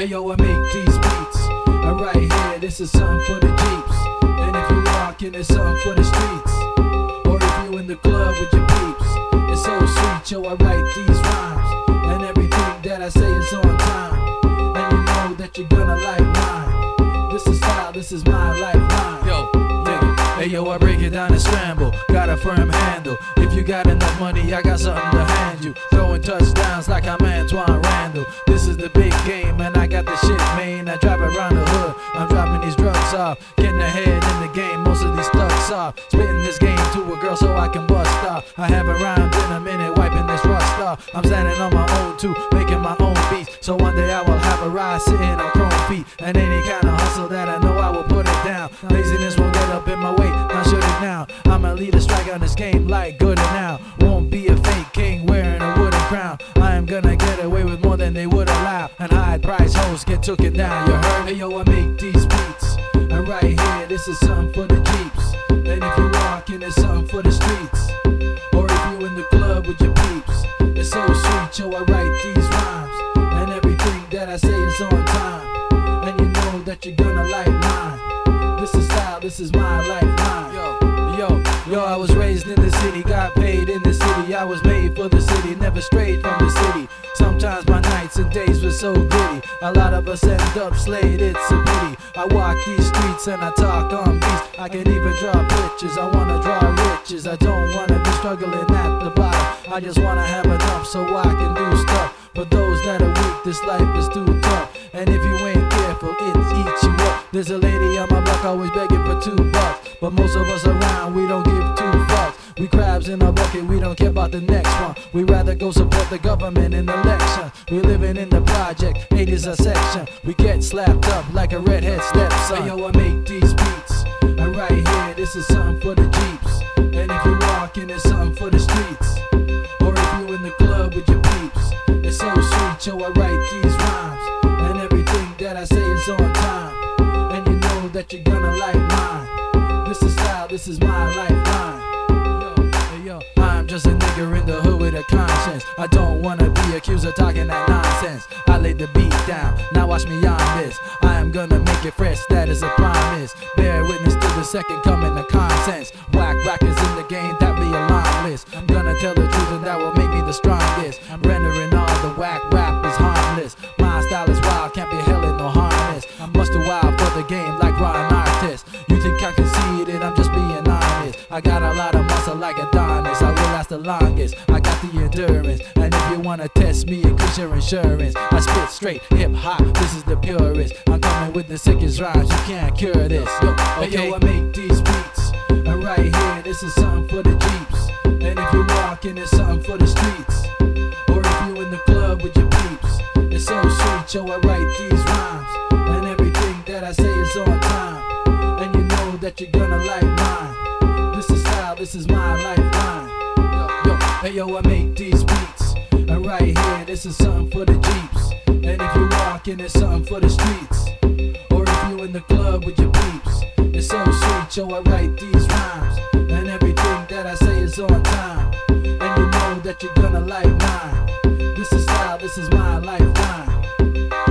Hey yo, I make these beats. And right here, this is something for the Jeeps. And if you're walking, it's something for the streets. Or if you in the club with your peeps. It's so sweet, yo, I write these rhymes. And everything that I say is on time. And you know that you're gonna like mine. This is style, this is my lifeline. Yo, dig. Hey yo, I break it down and scramble. A firm handle. If you got enough money, I got something to hand you. Throwing touchdowns like I'm Antwaan Randle. This is the big game, and I got the shit, man. I drive around the hood. I'm dropping these drugs off. Getting ahead in the game, most of these thugs off. Spitting this game to a girl so I can bust off. I haven't rhymed in a minute, wiping this rust off. I'm standing on my own too, making my own beats. So one day I will have a ride sitting on chrome feet. And any kind of hustle that I know I will put it down. Laziness won't get up in my way, now should it now. Lead a strike on this game like good and now. Won't be a fake king wearing a wooden crown. I am gonna get away with more than they would allow. And high price hoes get took it down, you heard? Hey yo, I make these beats. And right here, this is something for the Jeeps. And if you're walking, it's something for the streets. Or if you in the club with your peeps. It's so sweet, yo, I write these rhymes. And everything that I say is on time. And you know that you're gonna like mine. This is style, this is my lifeline. Yo, I was raised in the city, got paid in the city. I was made for the city, never strayed from the city. Sometimes my nights and days were so gritty. A lot of us end up slayed, it's a pity. I walk these streets and I talk on beats. I can even draw pictures, I wanna draw riches. I don't wanna be struggling at the bottom. I just wanna have enough so I can do stuff. For those that are weak, this life is too tough. And if you ain't careful, it eats you. There's a lady on my block always begging for two bucks. But most of us around, we don't give two fucks. We crabs in a bucket, we don't care about the next one. We rather go support the government in election. We living in the project, hate is a section. We get slapped up like a redhead stepson. Hey yo, I make these beats. And right here, this is something for the Jeeps. And if you walking, it's something for the streets. Or if you in the club with your peeps. It's so sweet, yo, I write that you're gonna like mine. This is style, this is my lifeline. I'm just a nigga in the hood with a conscience. I don't wanna be accused of talking that nonsense. I laid the beat down, now watch me on this. I am gonna make it fresh, that is a promise. Bear witness to the second coming of consense. Whack rappers in the game, that be a long list. I'm gonna tell the truth and that will make me the strongest. I'm rendering all the whack rappers harmless. My style is wild, can't be held in no harness. I'm much too wild for the game like I got a lot of muscle like Adonis. I will last the longest. I got the endurance. And if you wanna test me, increase your insurance. I spit straight, hip hop, this is the purest. I'm coming with the sickest rhymes, you can't cure this. Yo, okay, hey, yo, I make these beats. And right here, this is something for the Jeeps. And if you're walking, it's something for the streets. Or if you in the club with your peeps. It's so sweet, yo, I write these rhymes. And everything that I say is on time. And you know that you're gonna like this is my lifeline. Yo, yo, hey yo, I make these beats. And right here, this is something for the Jeeps. And if you walking, it's something for the streets. Or if you in the club with your peeps. It's so sweet, yo, I write these rhymes. And everything that I say is on time. And you know that you're gonna like mine. This is style, this is my lifeline.